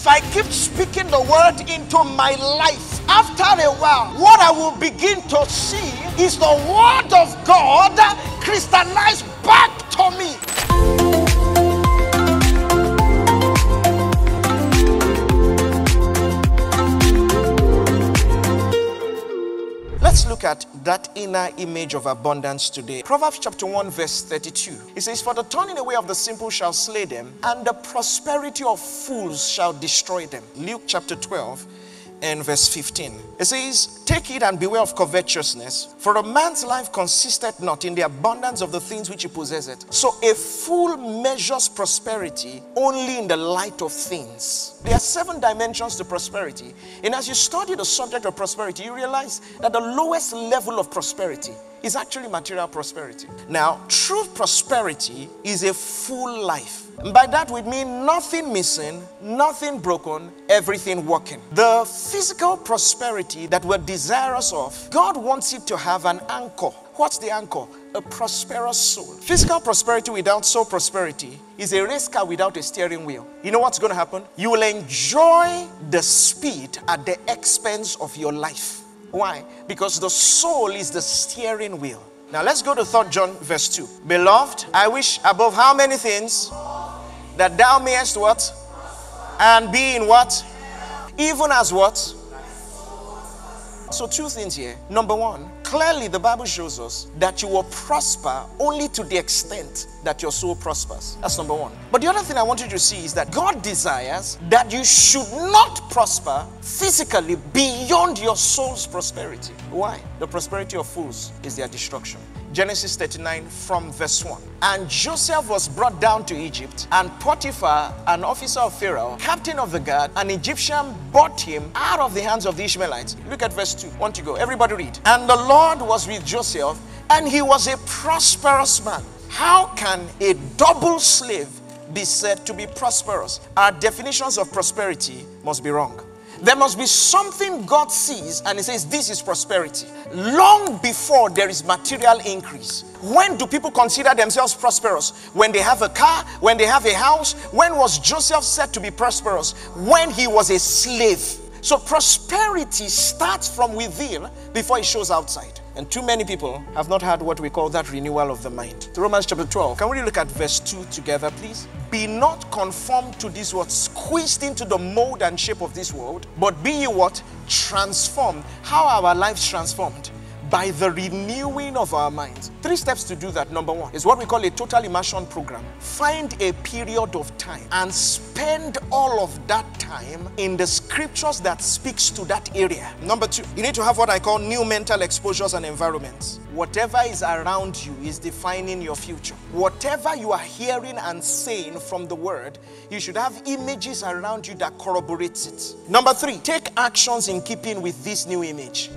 if I keep speaking the word into my life, after a while, what I will begin to see is the word of God crystallized back to me. Let's look at that inner image of abundance today. Proverbs chapter 1, verse 32. It says, For the turning away of the simple shall slay them, and the prosperity of fools shall destroy them. Luke chapter 12 and verse 15. It says, Take it and beware of covetousness, for a man's life consisteth not in the abundance of the things which he possesseth. So a fool measures prosperity only in the light of things. There are seven dimensions to prosperity. And as you study the subject of prosperity, you realize that the lowest level of prosperity is actually material prosperity. Now, true prosperity is a full life. And by that we mean nothing missing, nothing broken, everything working. The physical prosperity that we're desirous of, God wants it to have an anchor. What's the anchor? A prosperous soul. Physical prosperity without soul prosperity is a race car without a steering wheel. You know what's going to happen? You will enjoy the speed at the expense of your life. Why? Because the soul is the steering wheel. Now let's go to 3 John verse 2. Beloved, I wish above how many things that thou mayest what? And be in what? Even as what? So, two things here. Number one, clearly the Bible shows us that you will prosper only to the extent that your soul prospers. That's number one. But the other thing I want you to see is that God desires that you should not prosper physically beyond your soul's prosperity. Why? The prosperity of fools is their destruction. Genesis 39 from verse 1. And Joseph was brought down to Egypt, and Potiphar, an officer of Pharaoh, captain of the guard, an Egyptian, bought him out of the hands of the Ishmaelites. Look at verse 2. Want to go? Everybody read. And the Lord was with Joseph, and he was a prosperous man. How can a double slave be said to be prosperous? Our definitions of prosperity must be wrong. There must be something God sees and He says, This is prosperity. Long before there is material increase. When do people consider themselves prosperous? When they have a car, when they have a house. When was Joseph said to be prosperous? When he was a slave. So prosperity starts from within before it shows outside. And too many people have not had what we call that renewal of the mind. Romans chapter 12. Can we look at verse 2 together, please? Be not conformed to this what squeezed into the mold and shape of this world, but be you what? Transformed. How are our lives transformed? by the renewing of our minds. Three steps to do that. Number one is what we call a total immersion program. Find a period of time and spend all of that time in the scriptures that speaks to that area. Number two, you need to have what I call new mental exposures and environments. Whatever is around you is defining your future. Whatever you are hearing and saying from the word, you should have images around you that corroborates it. Number three, take actions in keeping with this new image.